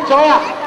人球啊！